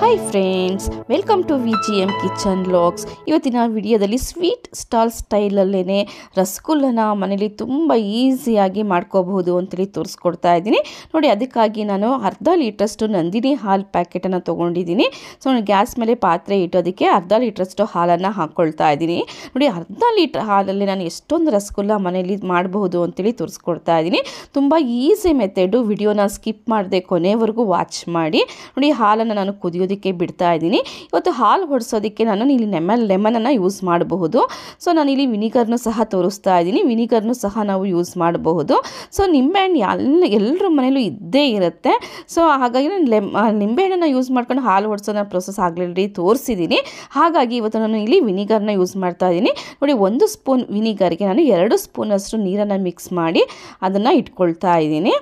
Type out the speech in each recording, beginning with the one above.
Hi friends welcome to V G M kitchen logs ಇವತ್ತಿನ ವಿಡಿಯೋದಲ್ಲಿ sweet stall ಸ್ಟೈಲಲ್ಲೇ ರಸಗುಲ್ಲನ ಮನೇಲಿ ತುಂಬ ಈಸಿಯಾಗಿ ಮಾಡ್ಕೋಬಹುದು ಅಂತೇಳಿ ತೋರಿಸ್ಕೊಡ್ತಾ ಇದ್ದೀನಿ. ನೋಡಿ, ಅದಕ್ಕಾಗಿ ನಾನು ಅರ್ಧ ಲೀಟ್ರಷ್ಟು ನಂದಿನಿ ಹಾಲು ಪ್ಯಾಕೆಟನ್ನು ತೊಗೊಂಡಿದ್ದೀನಿ. ಸೊ ನಾನು ಗ್ಯಾಸ್ ಮೇಲೆ ಪಾತ್ರೆ ಇಟ್ಟೋದಕ್ಕೆ ಅರ್ಧ ಲೀಟ್ರಷ್ಟು ಹಾಲನ್ನು ಹಾಕ್ಕೊಳ್ತಾ ಇದ್ದೀನಿ. ನೋಡಿ, ಅರ್ಧ ಲೀಟ್ರ್ ಹಾಲಲ್ಲಿ ನಾನು ಎಷ್ಟೊಂದು ರಸಗುಲ್ಲ ಮನೇಲಿ ಮಾಡಬಹುದು ಅಂತೇಳಿ ತೋರಿಸ್ಕೊಡ್ತಾ ಇದ್ದೀನಿ. ತುಂಬ ಈಸಿ ಮೆಥಡು ವಿಡಿಯೋನ ಸ್ಕಿಪ್ ಮಾಡದೆ ಕೊನೆವರೆಗೂ ವಾಚ್ ಮಾಡಿ. ನೋಡಿ, ಹಾಲನ್ನು ನಾನು ಕುದಿಯೋದಕ್ಕೆ ಬಿಡ್ತಾ ಇದ್ದೀನಿ. ಇವತ್ತು ಹಾಲು ಹೊಡಿಸೋದಕ್ಕೆ ನಾನು ಇಲ್ಲಿ ಲೆಮನ್ ಲೆಮನನ್ನು ಯೂಸ್ ಮಾಡಬಹುದು. ಸೊ, ನಾನು ಇಲ್ಲಿ ವಿನಿಗರ್ನು ಸಹ ತೋರಿಸ್ತಾ ಇದ್ದೀನಿ. ವಿನಿಗರ್ನು ಸಹ ನಾವು ಯೂಸ್ ಮಾಡಬಹುದು. ಸೊ ನಿಂಬೆಹಣ್ಣು ಎಲ್ಲ ಎಲ್ಲರ ಮನೇಲೂ ಇದ್ದೇ ಇರುತ್ತೆ. ಸೊ, ಹಾಗಾಗಿ ನಾನು ಲೆಮ್ ನಿಂಬೆಹಣ್ಣನ್ನು ಯೂಸ್ ಮಾಡ್ಕೊಂಡು ಹಾಲು ಹೊಡಿಸೋದನ್ನ ಪ್ರೊಸೆಸ್ ಆಗಲಿ ತೋರಿಸಿದ್ದೀನಿ. ಹಾಗಾಗಿ ಇವತ್ತು ನಾನು ಇಲ್ಲಿ ವಿನಿಗರ್ನ ಯೂಸ್ ಮಾಡ್ತಾ ಇದ್ದೀನಿ. ನೋಡಿ, ಒಂದು ಸ್ಪೂನ್ ವಿನಿಗರ್ಗೆ ನಾನು ಎರಡು ಸ್ಪೂನಷ್ಟು ನೀರನ್ನು ಮಿಕ್ಸ್ ಮಾಡಿ ಅದನ್ನು ಇಟ್ಕೊಳ್ತಾ ಇದ್ದೀನಿ.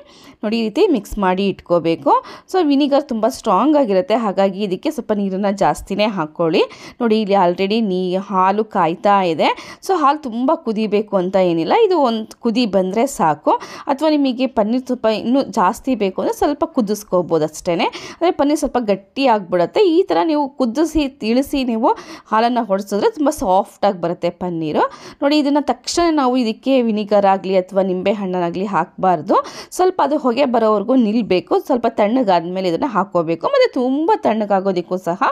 ನೋಡಿ, ಈ ರೀತಿ ಮಿಕ್ಸ್ ಮಾಡಿ ಇಟ್ಕೋಬೇಕು. ಸೊ, ವಿನಿಗರ್ ತುಂಬ ಸ್ಟ್ರಾಂಗ್ ಆಗಿರುತ್ತೆ. ಹಾಗಾಗಿ ಇದಕ್ಕೆ ಸ್ವಲ್ಪ ನೀರನ್ನು ಜಾಸ್ತಿನೇ ಹಾಕ್ಕೊಳ್ಳಿ ನೋಡಿ, ಇಲ್ಲಿ ಆಲ್ರೆಡಿ ನೀ, ಹಾಲು ಕಾಯ್ತಾ ಇದೆ. ಸೊ ಹಾಲು ತುಂಬ ಕುದಿಬೇಕು ಅಂತ ಏನಿಲ್ಲ. ಇದು ಒಂದು ಕುದಿ ಬಂದರೆ ಸಾಕು. ಅಥವಾ ನಿಮಗೆ ಪನ್ನೀರ್ ಸ್ವಲ್ಪ ಇನ್ನೂ ಜಾಸ್ತಿ ಬೇಕು ಅಂದರೆ ಸ್ವಲ್ಪ ಕುದಿಸ್ಕೋಬೋದು ಅಷ್ಟೇ ಅಂದರೆ ಪನ್ನೀರ್ ಸ್ವಲ್ಪ ಗಟ್ಟಿ ಆಗಿಬಿಡುತ್ತೆ. ಈ ಥರ ನೀವು ಕುದಿಸಿ, ತಿಳಿಸಿ ನೀವು ಹಾಲನ್ನು ಹೊಡೆಸಿದ್ರೆ ತುಂಬ ಸಾಫ್ಟಾಗಿ ಬರುತ್ತೆ ಪನ್ನೀರು. ನೋಡಿ, ಇದನ್ನು ತಕ್ಷಣ ನಾವು ಇದಕ್ಕೆ ವಿನಿಗರ್ ಆಗಲಿ ಅಥವಾ ನಿಂಬೆ ಹಣ್ಣನ್ನಾಗಲಿ ಹಾಕಬಾರ್ದು. ಸ್ವಲ್ಪ ಅದು ಹೊಗೆ ಬರೋವರೆಗೂ ನಿಲ್ಲಬೇಕು ಸ್ವಲ್ಪ ತಣ್ಣಗಾದ ಮೇಲೆ ಇದನ್ನು ಹಾಕ್ಕೋಬೇಕು. ಮತ್ತು ತುಂಬ ತಣ್ಣಗಾಗೋದಕ್ಕೂ ಸಹ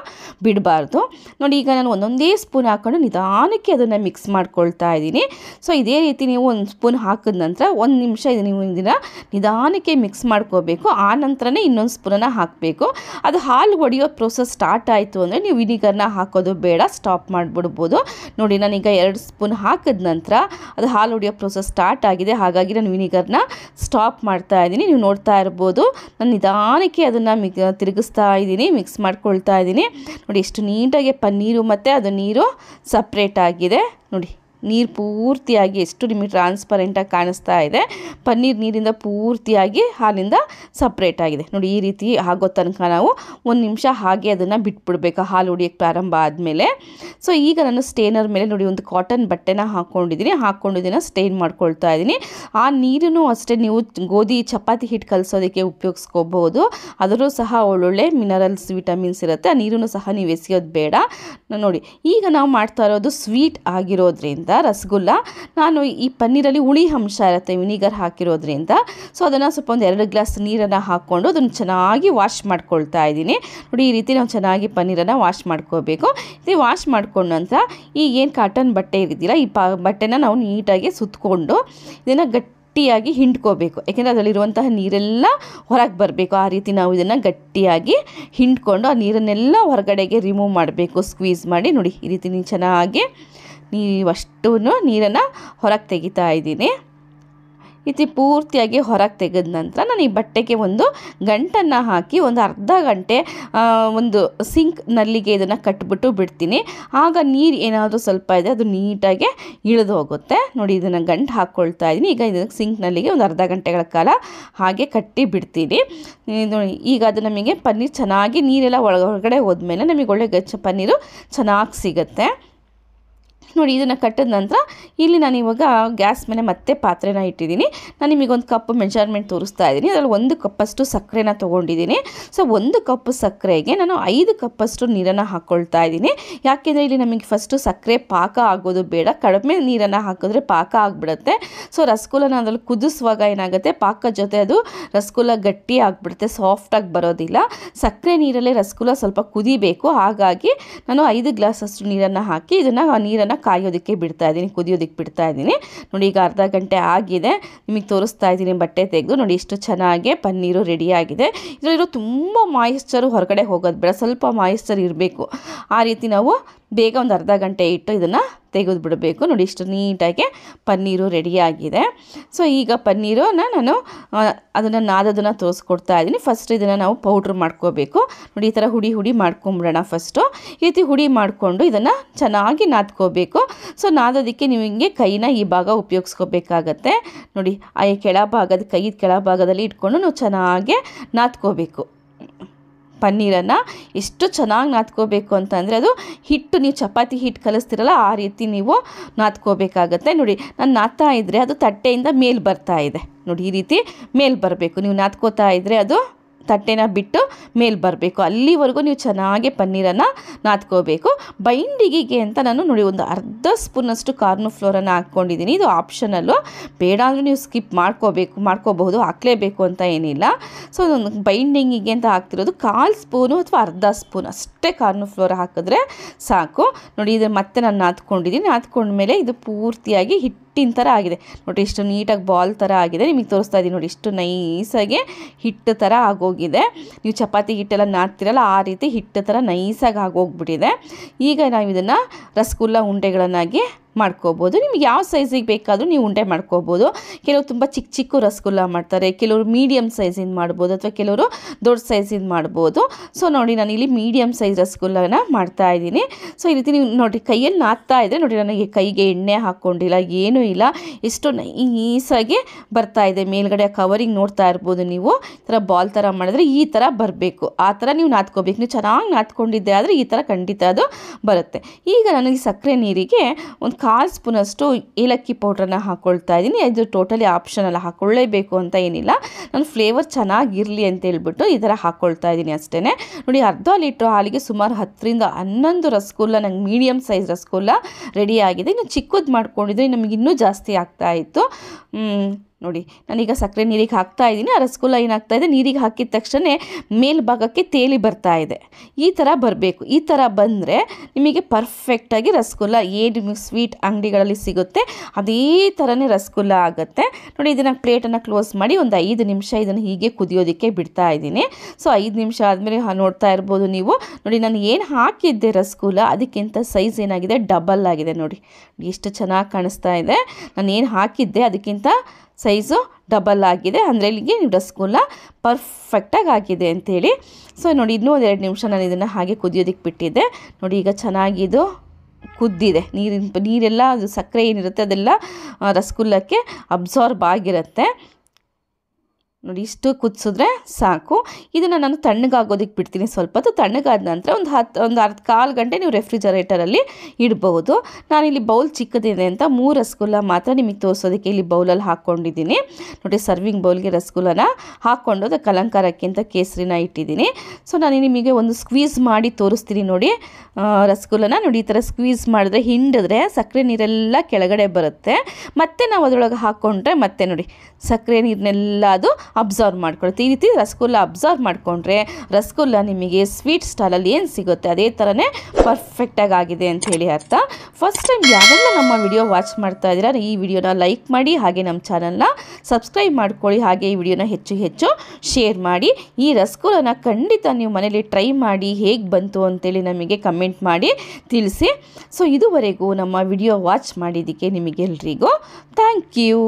ಬಿಡಬಾರ್ದು. ನೋಡಿ, ಈಗ ನಾನು ಒಂದೊಂದೇ ಸ್ಪೂನ್ ಹಾಕ್ಕೊಂಡು ನಿಧಾನಕ್ಕೆ ಅದನ್ನು ಮಿಕ್ಸ್ ಮಾಡ್ಕೊಳ್ತಾ ಇದ್ದೀನಿ. ಸೊ ಇದೇ ರೀತಿ ನೀವು ಒಂದು ಸ್ಪೂನ್ ಹಾಕಿದ ನಂತರ ಒಂದು ನಿಮಿಷ ಇದು ನೀವು ಇದನ್ನು ನಿಧಾನಕ್ಕೆ ಮಿಕ್ಸ್ ಮಾಡ್ಕೋಬೇಕು. ಆ ನಂತರನೇ ಇನ್ನೊಂದು ಸ್ಪೂನನ್ನು ಹಾಕಬೇಕು. ಅದು ಹಾಲು ಹೊಡೆಯೋ ಪ್ರೋಸೆಸ್ ಸ್ಟಾರ್ಟ್ ಆಯಿತು ಅಂದರೆ ನೀವು ವಿನಿಗರ್ನ ಹಾಕೋದು ಬೇಡ ಸ್ಟಾಪ್ ಮಾಡಿಬಿಡ್ಬೋದು. ನೋಡಿ ನಾನೀಗ ಎರಡು ಸ್ಪೂನ್ ಹಾಕಿದ ನಂತರ ಅದು ಹಾಲು ಹೊಡೆಯೋ ಪ್ರೋಸೆಸ್ ಸ್ಟಾರ್ಟ್ ಆಗಿದೆ. ಹಾಗಾಗಿ ನಾನು ವಿನಿಗರ್ನ ಸ್ಟಾಪ್ ಮಾಡ್ತಾ ಇದ್ದೀನಿ. ನೀವು ನೋಡ್ತಾ ಇರ್ಬೋದು. ನಾನು ನಿಧಾನಕ್ಕೆ ಅದನ್ನು ಮಿಕ್ ತಿರುಗಿಸ್ತಾ ಇದ್ದೀನಿ ಮಿಕ್ಸ್ ಮಾಡ್ಕೊಳ್ತಾ ಇದ್ದೀನಿ. ನೋಡಿ ಎಷ್ಟು ನೀಟಾಗಿ ಪನ್ನೀರು ಮತ್ತು ಅದು ನೀರು ಸಪ್ರೇಟ್ ಆಗಿದೆ. ನೋಡಿ ನೀರು ಪೂರ್ತಿಯಾಗಿ ಎಷ್ಟು ನಿಮಗೆ ಟ್ರಾನ್ಸ್ಪರೆಂಟಾಗಿ ಕಾಣಿಸ್ತಾ ಇದೆ, ಪನ್ನೀರ್ ನೀರಿಂದ ಪೂರ್ತಿಯಾಗಿ ಹಾಲಿಂದ ಸಪ್ರೇಟ್ ಆಗಿದೆ. ನೋಡಿ, ಈ ರೀತಿ ಆಗೋ ತನಕ ನಾವು ಒಂದು ನಿಮಿಷ ಹಾಗೆ ಅದನ್ನು ಬಿಟ್ಬಿಡ್ಬೇಕು, ಹಾಲು ಹೊಡಿಯೋಕ್ಕೆ ಪ್ರಾರಂಭ ಆದಮೇಲೆ. ಸೊ ಈಗ ನಾನು ಸ್ಟೇನರ್ ಮೇಲೆ ನೋಡಿ, ಒಂದು ಕಾಟನ್ ಬಟ್ಟೆನ ಹಾಕ್ಕೊಂಡಿದ್ದೀನಿ ಹಾಕ್ಕೊಂಡು ಇದನ್ನು ಸ್ಟೇನ್ ಮಾಡ್ಕೊಳ್ತಾ ಇದ್ದೀನಿ. ಆ ನೀರನ್ನು ಅಷ್ಟೇ ನೀವು ಗೋಧಿ, ಚಪಾತಿ ಹಿಟ್ಟು ಕಲಿಸೋದಕ್ಕೆ ಉಪಯೋಗಿಸ್ಕೋಬಹುದು. ಅದರಲ್ಲೂ ಸಹ ಒಳ್ಳೊಳ್ಳೆ ಮಿನರಲ್ಸ್ ವಿಟಮಿನ್ಸ್ ಇರುತ್ತೆ. ಆ ನೀರನ್ನು ಸಹ ನೀವು ಎಸೆಯೋದು ಬೇಡ. ನೋಡಿ, ಈಗ ನಾವು ಮಾಡ್ತಾ ಇರೋದು ಸ್ವೀಟ್ ಆಗಿರೋದ್ರಿಂದ ರಸಗುಲ್ಲ. ನಾನು ಈ ಪನ್ನೀರಲ್ಲಿ ಹುಳಿ ಅಂಶ ಇರುತ್ತೆ, ವಿನಿಗರ್ ಹಾಕಿರೋದ್ರಿಂದ. ಸೊ ಅದನ್ನು ಸ್ವಲ್ಪ ಒಂದು ಎರಡು ಗ್ಲಾಸ್ ನೀರನ್ನು ಹಾಕ್ಕೊಂಡು ಅದನ್ನು ಚೆನ್ನಾಗಿ ವಾಶ್ ಮಾಡ್ಕೊಳ್ತಾ ಇದ್ದೀನಿ. ನೋಡಿ, ಈ ರೀತಿ ನಾವು ಚೆನ್ನಾಗಿ ಪನ್ನೀರನ್ನು ವಾಶ್ ಮಾಡ್ಕೋಬೇಕು. ಇದು ವಾಶ್ ಮಾಡ್ಕೊಂಡ ನಂತರ ಈ ಏನು ಕಾಟನ್ ಬಟ್ಟೆ ಇರಿದಿಲ್ಲ ಈ ಪ ಬಟ್ಟೆನ ನಾವು ನೀಟಾಗಿ ಸುತ್ತಕೊಂಡು ಇದನ್ನು ಗಟ್ಟಿ ಗಟ್ಟಿಯಾಗಿ ಹಿಂಡ್ಕೋಬೇಕು. ಯಾಕೆಂದರೆ ಅದರಲ್ಲಿರುವಂತಹ ನೀರೆಲ್ಲ ಹೊರಗೆ ಬರಬೇಕು. ಆ ರೀತಿ ನಾವು ಇದನ್ನು ಗಟ್ಟಿಯಾಗಿ ಹಿಂಡ್ಕೊಂಡು ಆ ನೀರನ್ನೆಲ್ಲ ಹೊರಗಡೆಗೆ ರಿಮೂವ್ ಮಾಡಬೇಕು ಸ್ಕ್ವೀಸ್ ಮಾಡಿ. ನೋಡಿ, ಈ ರೀತಿ ನೀವು ಚೆನ್ನಾಗಿ ನೀವಷ್ಟು ನೀರನ್ನು ಹೊರಗೆ ತೆಗಿತಾ ಇದ್ದೀನಿ. ಇತಿ ಪೂರ್ತಿಯಾಗಿ ಹೊರಗೆ ತೆಗೆದ ನಂತರ ನಾನು ಈ ಬಟ್ಟೆಗೆ ಒಂದು ಗಂಟನ್ನು ಹಾಕಿ ಒಂದು ಅರ್ಧ ಗಂಟೆ ಒಂದು ಸಿಂಕ್ ನಲ್ಲಿಗೆ ಇದನ್ನು ಕಟ್ಬಿಟ್ಟು ಬಿಡ್ತೀನಿ. ಆಗ ನೀರು ಏನಾದರೂ ಸ್ವಲ್ಪ ಇದೆ, ಅದು ನೀಟಾಗಿ ಇಳಿದು ಹೋಗುತ್ತೆ. ನೋಡಿ, ಇದನ್ನು ಗಂಟು ಹಾಕ್ಕೊಳ್ತಾ ಇದ್ದೀನಿ. ಈಗ ಇದನ್ನು ಸಿಂಕ್ ನಲ್ಲಿಗೆ ಒಂದು ಅರ್ಧ ಗಂಟೆಗಳ ಕಾಲ ಹಾಗೆ ಕಟ್ಟಿ ಬಿಡ್ತೀನಿ. ನೋಡಿ, ಈಗ ಅದು ನಮಗೆ ಪನ್ನೀರ್ ಚೆನ್ನಾಗಿ ನೀರೆಲ್ಲ ಒಳಗಡೆ ಹೋದ್ಮೇಲೆ ನಮಗೆ ಒಳ್ಳೆ ಗಚ್ಚ ಪನ್ನೀರು ಚೆನ್ನಾಗಿ ಸಿಗುತ್ತೆ. ನೋಡಿ, ಇದನ್ನು ಕಟ್ಟಿದ ನಂತರ ಇಲ್ಲಿ ನಾನು ಇವಾಗ ಗ್ಯಾಸ್ ಮೇಲೆ ಮತ್ತೆ ಪಾತ್ರೆನ ಇಟ್ಟಿದ್ದೀನಿ. ನಾನು ನಿಮಗೊಂದು ಕಪ್ ಮೆಜರ್ಮೆಂಟ್ ತೋರಿಸ್ತಾ ಇದ್ದೀನಿ. ಅದರಲ್ಲಿ ಒಂದು ಕಪ್ಪಷ್ಟು ಸಕ್ಕರೆನ ತೊಗೊಂಡಿದ್ದೀನಿ. ಸೊ, ಒಂದು ಕಪ್ ಸಕ್ಕರೆಗೆ ನಾನು ಐದು ಕಪ್ಪಷ್ಟು ನೀರನ್ನು ಹಾಕ್ಕೊಳ್ತಾ ಇದ್ದೀನಿ. ಯಾಕೆಂದರೆ ಇಲ್ಲಿ ನಮಗೆ ಫಸ್ಟು ಸಕ್ಕರೆ ಪಾಕ ಆಗೋದು ಬೇಡ. ಕಡಿಮೆ ನೀರನ್ನು ಹಾಕಿದ್ರೆ ಪಾಕ ಆಗಿಬಿಡುತ್ತೆ. ಸೊ ರಸಗುಲ್ಲನ ಅದರಲ್ಲಿ ಕುದಿಸುವಾಗ ಏನಾಗುತ್ತೆ? ಪಾಕ ಜೊತೆ ಅದು ರಸಗುಲ್ಲ ಗಟ್ಟಿ ಆಗಿಬಿಡುತ್ತೆ. ಸಾಫ್ಟಾಗಿ ಬರೋದಿಲ್ಲ. ಸಕ್ಕರೆ ನೀರಲ್ಲೇ ರಸಗುಲ್ಲ ಸ್ವಲ್ಪ ಕುದಿಬೇಕು. ಹಾಗಾಗಿ ನಾನು ಐದು ಗ್ಲಾಸಷ್ಟು ನೀರನ್ನು ಹಾಕಿ ಇದನ್ನು ನೀರನ್ನು ಕಾಯೋದಕ್ಕೆ ಬಿಡ್ತಾ ಇದ್ದೀನಿ, ಕುದಿಯೋದಕ್ಕೆ ಬಿಡ್ತಾ ಇದ್ದೀನಿ. ನೋಡಿ, ಈಗ ಅರ್ಧ ಗಂಟೆ ಆಗಿದೆ. ನಿಮಗೆ ತೋರಿಸ್ತಾ ಇದ್ದೀನಿ ಬಟ್ಟೆ ತೆಗೆದು. ನೋಡಿ, ಇಷ್ಟು ಚೆನ್ನಾಗಿ ಪನ್ನೀರು ರೆಡಿಯಾಗಿದೆ ಇದರಲ್ಲಿರೋ ತುಂಬ ಮಾಯಿಶ್ಚರು ಹೊರಗಡೆ ಹೋಗೋದು ಬೇಡ. ಸ್ವಲ್ಪ ಮಾಯಿಶ್ಚರ್ ಇರಬೇಕು. ಆ ರೀತಿ ನಾವು ಬೇಗ ಒಂದು ಅರ್ಧ ಗಂಟೆ ಇಟ್ಟು ಇದನ್ನು ತೆಗೆದು ಬಿಡಬೇಕು. ನೋಡಿ, ಇಷ್ಟು ನೀಟಾಗಿ ಪನ್ನೀರು ರೆಡಿಯಾಗಿದೆ ಸೊ ಈಗ ಪನ್ನೀರನ್ನ ನಾನು ಅದನ್ನು ನಾದೋದನ್ನು ತೋರಿಸ್ಕೊಡ್ತಾ ಇದ್ದೀನಿ. ಫಸ್ಟ್ ಇದನ್ನು ನಾವು ಪೌಡ್ರ್ ಮಾಡ್ಕೋಬೇಕು. ನೋಡಿ, ಈ ಥರ ಹುಡಿ ಹುಡಿ ಮಾಡ್ಕೊಂಬಿಡೋಣ ಫಸ್ಟು ಈ ರೀತಿ ಹುಡಿ ಮಾಡಿಕೊಂಡು ಇದನ್ನು ಚೆನ್ನಾಗಿ ನಾದ್ಕೋಬೇಕು. ಸೊ ನಾದೋದಕ್ಕೆ ನೀವು ಹಿಂಗೆ ಕೈನ ಈ ಭಾಗ ಉಪಯೋಗಿಸ್ಕೋಬೇಕಾಗತ್ತೆ. ನೋಡಿ, ಆ ಕೆಳಭಾಗದ ಕೈ ಕೆಳಭಾಗದಲ್ಲಿ ಇಟ್ಕೊಂಡು ನಾವು ಚೆನ್ನಾಗಿ ನಾದ್ಕೋಬೇಕು. ಪನ್ನೀರನ್ನು ಎಷ್ಟು ಚೆನ್ನಾಗಿ ನಾದ್ಕೋಬೇಕು ಅಂತಂದರೆ ಅದು ಹಿಟ್ಟು, ನೀವು ಚಪಾತಿ ಹಿಟ್ಟು ಕಲಿಸ್ತಿರಲ್ಲ ಆ ರೀತಿ ನೀವು ನಾದ್ಕೋಬೇಕಾಗತ್ತೆ. ನೋಡಿ, ನಾನು ನಾದ್ತಾ ಇದ್ದರೆ ಅದು ತಟ್ಟೆಯಿಂದ ಮೇಲೆ ಬರ್ತಾ ಇದೆ. ನೋಡಿ, ಈ ರೀತಿ ಮೇಲೆ ಬರಬೇಕು. ನೀವು ನಾದ್ಕೋತಾ ಇದ್ದರೆ ಅದು ತಟ್ಟೆನ ಬಿಟ್ಟು ಮೇಲೆ ಬರಬೇಕು. ಅಲ್ಲಿವರೆಗೂ ನೀವು ಚೆನ್ನಾಗಿ ಪನ್ನೀರನ್ನು ನಾದ್ಕೋಬೇಕು. ಬೈಂಡಿಗೆಗೆ ಅಂತ ನಾನು ನೋಡಿ ಒಂದು ಅರ್ಧ ಸ್ಪೂನಷ್ಟು ಕಾರ್ನು ಫ್ಲೋರನ್ನು ಹಾಕ್ಕೊಂಡಿದ್ದೀನಿ. ಇದು ಆಪ್ಷನಲ್ಲು. ಬೇಡ ಅಂದರೆ ನೀವು ಸ್ಕಿಪ್ ಮಾಡ್ಕೋಬೇಕು, ಮಾಡ್ಕೋಬಹುದು, ಹಾಕಲೇಬೇಕು ಅಂತ ಏನಿಲ್ಲ. ಸೊ, ಅದೊಂದು ಬೈಂಡಿಂಗಿಗೆ ಅಂತ ಹಾಕ್ತಿರೋದು ಕಾಲು ಸ್ಪೂನು ಅಥವಾ ಅರ್ಧ ಸ್ಪೂನ್ ಅಷ್ಟೇ ಕಾರ್ನು ಫ್ಲೋರ್ ಹಾಕಿದ್ರೆ ಸಾಕು. ನೋಡಿ, ಇದು ಮತ್ತೆ ನಾನು ನಾದ್ಕೊಂಡಿದ್ದೀನಿ. ನಾದ್ಕೊಂಡ್ಮೇಲೆ ಇದು ಪೂರ್ತಿಯಾಗಿ ಹಿಟ್ಟಿನ ಥರ ಆಗಿದೆ. ನೋಡಿ, ಇಷ್ಟು ನೀಟಾಗಿ ಬಾಲ್ ಥರ ಆಗಿದೆ. ನಿಮಗೆ ತೋರಿಸ್ತಾ ಇದ್ದೀನಿ. ನೋಡಿ, ಇಷ್ಟು ನೈಸಾಗಿ ಹಿಟ್ಟು ಥರ ಆಗೋಗಿದೆ ನೀವು ಚಪಾತಿ ಹಿಟ್ಟೆಲ್ಲ ನಾದ್ತಿರಲ್ಲ, ಆ ರೀತಿ ಹಿಟ್ಟು ಥರ ನೈಸಾಗಿ ಆಗೋಗ್ಬಿಟ್ಟಿದೆ. ಈಗ ನಾವು ಇದನ್ನು ರಸಗುಲ್ಲ ಉಂಡೆಗಳನ್ನಾಗಿ ಮಾಡ್ಕೋಬೋದು. ನಿಮ್ಗೆ ಯಾವ ಸೈಜಿಗೆ ಬೇಕಾದರೂ ನೀವು ಉಂಡೆ ಮಾಡ್ಕೋಬೋದು. ಕೆಲವರು ತುಂಬ ಚಿಕ್ಕ ಚಿಕ್ಕ ರಸಗುಲ್ಲ ಮಾಡ್ತಾರೆ, ಕೆಲವರು ಮೀಡಿಯಮ್ ಸೈಜಿಂದ ಮಾಡ್ಬೋದು ಅಥವಾ ಕೆಲವರು ದೊಡ್ಡ ಸೈಜಿಂದ ಮಾಡ್ಬೋದು. ಸೊ ನೋಡಿ ನಾನು ಇಲ್ಲಿ ಮೀಡಿಯಮ್ ಸೈಜ್ ರಸಗುಲ್ಲನ ಮಾಡ್ತಾ ಇದ್ದೀನಿ. ಸೊ ಈ ರೀತಿ ನೀವು ನೋಡಿ ಕೈಯಲ್ಲಿ ನಾದ್ತಾ ಇದ್ದರೆ ನೋಡಿ ನನಗೆ ಕೈಗೆ ಎಣ್ಣೆ ಹಾಕ್ಕೊಂಡಿಲ್ಲ ಏನೂ ಇಲ್ಲ. ಎಷ್ಟು ನೈಸಾಗಿ ಬರ್ತಾ ಇದೆ. ಮೇಲ್ಗಡೆ ಕವರಿಂಗ್ ನೋಡ್ತಾ ಇರ್ಬೋದು ನೀವು. ಈ ಥರ ಬಾಲ್ ಥರ ಮಾಡಿದ್ರೆ ಈ ಥರ ಬರಬೇಕು. ಆ ಥರ ನೀವು ನಾದ್ಕೋಬೇಕು. ನೀವು ಚೆನ್ನಾಗಿ ನಾದ್ಕೊಂಡಿದ್ದೆ ಆದರೆ ಈ ಥರ ಖಂಡಿತ ಅದು ಬರುತ್ತೆ. ಈಗ ನನಗೆ ಸಕ್ಕರೆ ನೀರಿಗೆ ಒಂದು ಕಾಲು ಸ್ಪೂನಷ್ಟು ಏಲಕ್ಕಿ ಪೌಡ್ರನ್ನ ಹಾಕ್ಕೊಳ್ತಾ ಇದ್ದೀನಿ. ಇದು ಟೋಟಲಿ ಆಪ್ಷನಲ್ಲ ಹಾಕ್ಕೊಳ್ಳೇಬೇಕು ಅಂತ ಏನಿಲ್ಲ. ನಾನು ಫ್ಲೇವರ್ ಚೆನ್ನಾಗಿರಲಿ ಅಂತ ಹೇಳ್ಬಿಟ್ಟು ಈ ಥರ ಹಾಕ್ಕೊಳ್ತಾ ಇದ್ದೀನಿ ಅಷ್ಟೇ ನೋಡಿ, ಅರ್ಧ ಲೀಟ್ರ್ ಹಾಲಿಗೆ ಸುಮಾರು ಹತ್ತರಿಂದ ಹನ್ನೊಂದು ರಸಗುಲ್ಲ, ನಂಗೆ ಮೀಡಿಯಮ್ ಸೈಜ್ ರಸಗುಲ್ಲ ಆಗಿದೆ. ಇನ್ನು ಚಿಕ್ಕದು ಮಾಡ್ಕೊಂಡಿದ್ರೆ ನಮಗೆ ಜಾಸ್ತಿ ಆಗ್ತಾ ಇತ್ತು. ನೋಡಿ, ನಾನೀಗ ಸಕ್ಕರೆ ನೀರಿಗೆ ಹಾಕ್ತಾ ಇದ್ದೀನಿ ಆ ರಸಗುಲ್ಲ ಏನಾಗ್ತಾ ಇದೆ, ನೀರಿಗೆ ಹಾಕಿದ ತಕ್ಷಣ ಮೇಲ್ಭಾಗಕ್ಕೆ ತೇಲಿ ಬರ್ತಾ ಇದೆ. ಈ ಥರ ಬರಬೇಕು. ಈ ಥರ ಬಂದರೆ ನಿಮಗೆ ಪರ್ಫೆಕ್ಟಾಗಿ ರಸಗುಲ್ಲ ಏನು ಸ್ವೀಟ್ ಅಂಗಡಿಗಳಲ್ಲಿ ಸಿಗುತ್ತೆ, ಅದೇ ಥರನೇ ರಸಗುಲ್ಲ ಆಗುತ್ತೆ. ನೋಡಿ, ಇದನ್ನು ಪ್ಲೇಟನ್ನು ಕ್ಲೋಸ್ ಮಾಡಿ ಒಂದು ಐದು ನಿಮಿಷ ಇದನ್ನು ಹೀಗೆ ಕುದಿಯೋದಕ್ಕೆ ಬಿಡ್ತಾ ಇದ್ದೀನಿ. ಸೊ ಐದು ನಿಮಿಷ ಆದಮೇಲೆ ನೋಡ್ತಾ ಇರ್ಬೋದು ನೀವು. ನೋಡಿ, ನಾನು ಏನು ಹಾಕಿದ್ದೆ ರಸಗುಲ್ಲ, ಅದಕ್ಕಿಂತ ಸೈಜ್ ಏನಾಗಿದೆ ಡಬಲ್ ಆಗಿದೆ ನೋಡಿ. ಎಷ್ಟು ಚೆನ್ನಾಗಿ ಕಾಣಿಸ್ತಾ ಇದೆ. ನಾನು ಏನು ಹಾಕಿದ್ದೆ, ಅದಕ್ಕಿಂತ ಸೈಜು ಡಬಲ್ ಆಗಿದೆ. ಅಂದರೆ ಇಲ್ಲಿಗೆ ರಸಗುಲ್ಲ ಪರ್ಫೆಕ್ಟಾಗಿ ಆಗಿದೆ ಅಂಥೇಳಿ ಸೊ ನೋಡಿ, ಇನ್ನೂ ಒಂದು ಎರಡು ನಿಮಿಷ ನಾನು ಇದನ್ನು ಹಾಗೆ ಕುದಿಯೋದಕ್ಕೆ ಬಿಟ್ಟಿದ್ದೆ ನೋಡಿ, ಈಗ ಚೆನ್ನಾಗಿದು ಕುದ್ದಿದೆ. ನೀರಿನ, ನೀರೆಲ್ಲ ಅದು ಸಕ್ಕರೆ ಏನಿರುತ್ತೆ ಅದೆಲ್ಲ ರಸಗುಲ್ಲಕ್ಕೆ ಅಬ್ಸಾರ್ಬ್ ಆಗಿರುತ್ತೆ. ನೋಡಿ, ಇಷ್ಟು ಕುದಿಸಿದ್ರೆ ಸಾಕು. ಇದನ್ನು ನಾನು ತಣ್ಣಗಾಗೋದಕ್ಕೆ ಬಿಡ್ತೀನಿ ಸ್ವಲ್ಪ. ಅದು ತಣ್ಣಗಾದ ನಂತರ ಒಂದು ಹತ್ತು ಒಂದು ಅರ್ಧ ಕಾಲು ಗಂಟೆ ನೀವು ರೆಫ್ರಿಜರೇಟರಲ್ಲಿ ಇಡ್ಬೋದು ನಾನಿಲ್ಲಿ ಬೌಲ್ ಚಿಕ್ಕದಿದೆ ಅಂತ ಮೂರು ರಸಗುಲ್ಲ ಮಾತ್ರ ನಿಮಗೆ ತೋರಿಸೋದಕ್ಕೆ ಇಲ್ಲಿ ಬೌಲಲ್ಲಿ ಹಾಕ್ಕೊಂಡಿದ್ದೀನಿ. ನೋಡಿ ಸರ್ವಿಂಗ್ ಬೌಲ್ಗೆ ರಸಗುಲ್ಲನ ಹಾಕ್ಕೊಂಡು ಅದಕ್ಕೆ ಅಲಂಕಾರಕ್ಕಿಂತ ಕೇಸರಿನ ಇಟ್ಟಿದ್ದೀನಿ. ಸೊ ನಾನು ನಿಮಗೆ ಒಂದು ಸ್ಕ್ವೀಸ್ ಮಾಡಿ ತೋರಿಸ್ತೀನಿ ನೋಡಿ. ರಸಗುಲ್ಲನ ನೋಡಿ, ಈ ಥರ ಸ್ಕ್ವೀಸ್ ಮಾಡಿದ್ರೆ ಹಿಂಡಿದ್ರೆ ಸಕ್ಕರೆ ನೀರೆಲ್ಲ ಕೆಳಗಡೆ ಬರುತ್ತೆ. ಮತ್ತೆ ನಾವು ಅದರೊಳಗೆ ಹಾಕ್ಕೊಂಡ್ರೆ ಮತ್ತೆ ನೋಡಿ, ಸಕ್ಕರೆ ನೀರನ್ನೆಲ್ಲ ಅದು ಅಬ್ಸರ್ವ್ ಮಾಡ್ಕೊಳುತ್ತೆ ಈ ರೀತಿ ರಸಗುಲ್ಲ ಅಬ್ಸರ್ವ್ ಮಾಡಿಕೊಂಡ್ರೆ ರಸಗುಲ್ಲ ನಿಮಗೆ ಸ್ವೀಟ್ ಸ್ಟಾಲಲ್ಲಿ ಏನು ಸಿಗುತ್ತೆ? ಅದೇ ಥರನೇ ಪರ್ಫೆಕ್ಟಾಗಿ ಆಗಿದೆ ಅಂತ ಹೇಳಿ ಅರ್ಥ. ಫಸ್ಟ್ ಟೈಮ್ ಯಾರೆಲ್ಲ ನಮ್ಮ ವಿಡಿಯೋ ವಾಚ್ ಮಾಡ್ತಾ ಇದ್ದೀರಾ, ಈ ವಿಡಿಯೋನ ಲೈಕ್ ಮಾಡಿ, ಹಾಗೆ ನಮ್ಮ ಚಾನಲ್ನ ಸಬ್ಸ್ಕ್ರೈಬ್ ಮಾಡ್ಕೊಳ್ಳಿ, ಹಾಗೆ ಈ ವಿಡಿಯೋನ ಹೆಚ್ಚು ಹೆಚ್ಚು ಶೇರ್ ಮಾಡಿ. ಈ ರಸಗುಲ್ಲನ ಖಂಡಿತ ನೀವು ಮನೇಲಿ ಟ್ರೈ ಮಾಡಿ, ಹೇಗೆ ಬಂತು ಅಂತೇಳಿ ನಮಗೆ ಕಮೆಂಟ್ ಮಾಡಿ, ತಿಳಿಸಿ. ಸೊ ಇದುವರೆಗೂ ನಮ್ಮ ವಿಡಿಯೋ ವಾಚ್ ಮಾಡಿದ್ದಕ್ಕೆ ನಿಮಗೆಲ್ರಿಗೂ ಥ್ಯಾಂಕ್ ಯು